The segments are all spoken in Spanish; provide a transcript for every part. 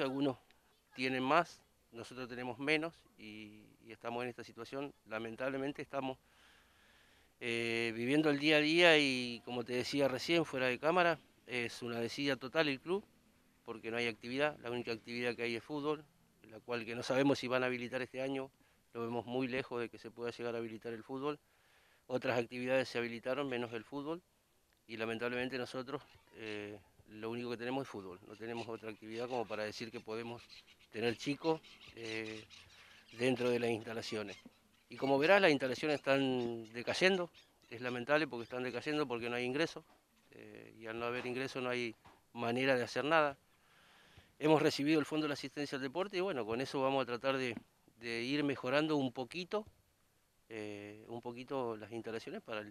Algunos tienen más, nosotros tenemos menos y, estamos en esta situación. Lamentablemente estamos eh, viviendo el día a día y como te decía recién fuera de cámara, es una decida total el club porque no hay actividad, la única actividad que hay es fútbol, la cual que no sabemos si van a habilitar este año, lo vemos muy lejos de que se pueda llegar a habilitar el fútbol. Otras actividades se habilitaron menos el fútbol y lamentablemente nosotros eh, lo único que tenemos es fútbol, no tenemos otra actividad como para decir que podemos tener chicos eh, dentro de las instalaciones. Y como verás, las instalaciones están decayendo, es lamentable porque están decayendo porque no hay ingresos, eh, y al no haber ingresos no hay manera de hacer nada. Hemos recibido el Fondo de la Asistencia al Deporte y bueno, con eso vamos a tratar de, ir mejorando un poquito, eh, un poquito las instalaciones para,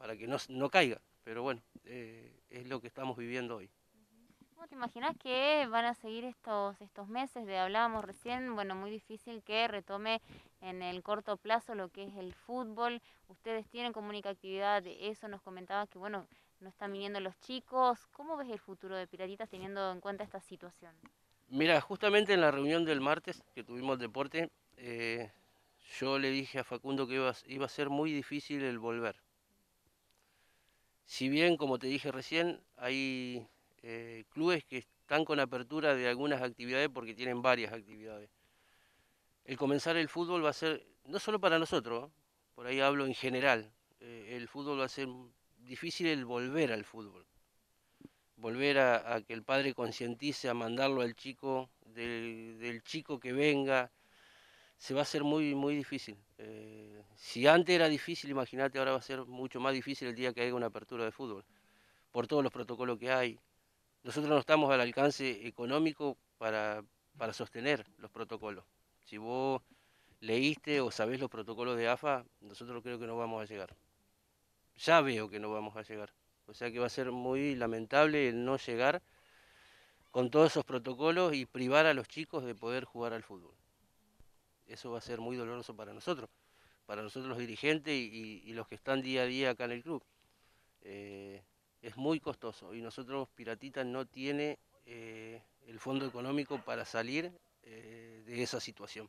para que no, no caiga. Pero bueno, es lo que estamos viviendo hoy. ¿Cómo te imaginas que van a seguir estos, estos meses de hablábamos recién? Bueno, muy difícil que retome en el corto plazo lo que es el fútbol. Ustedes tienen como única actividad de eso, nos comentabas que bueno, no están viniendo los chicos. ¿Cómo ves el futuro de Piratitas teniendo en cuenta esta situación? Mira, justamente en la reunión del martes que tuvimos deporte, eh, yo le dije a Facundo que iba, iba a ser muy difícil el volver. Si bien, como te dije recién, hay eh, clubes que están con apertura de algunas actividades porque tienen varias actividades. El comenzar el fútbol va a ser, no solo para nosotros, por ahí hablo en general, eh, el fútbol va a ser difícil el volver al fútbol. Volver a, que el padre concientice, a mandarlo al chico, del, chico que venga, se va a hacer muy, muy difícil. Eh, si antes era difícil, imagínate, ahora va a ser mucho más difícil el día que haya una apertura de fútbol, por todos los protocolos que hay, nosotros no estamos al alcance económico para, sostener los protocolos. Si vos leíste o sabés los protocolos de AFA, nosotros creo que no vamos a llegar. Ya veo que no vamos a llegar. O sea que va a ser muy lamentable el no llegar con todos esos protocolos y privar a los chicos de poder jugar al fútbol. Eso va a ser muy doloroso para nosotros, para nosotros los dirigentes y, los que están día a día acá en el club. Eh, es muy costoso y nosotros Piratita no tiene eh, el fondo económico para salir eh, de esa situación.